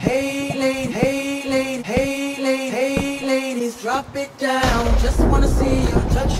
Hey, ladies, hey, ladies, hey, ladies, hey, ladies, drop it down. Just wanna see you touch.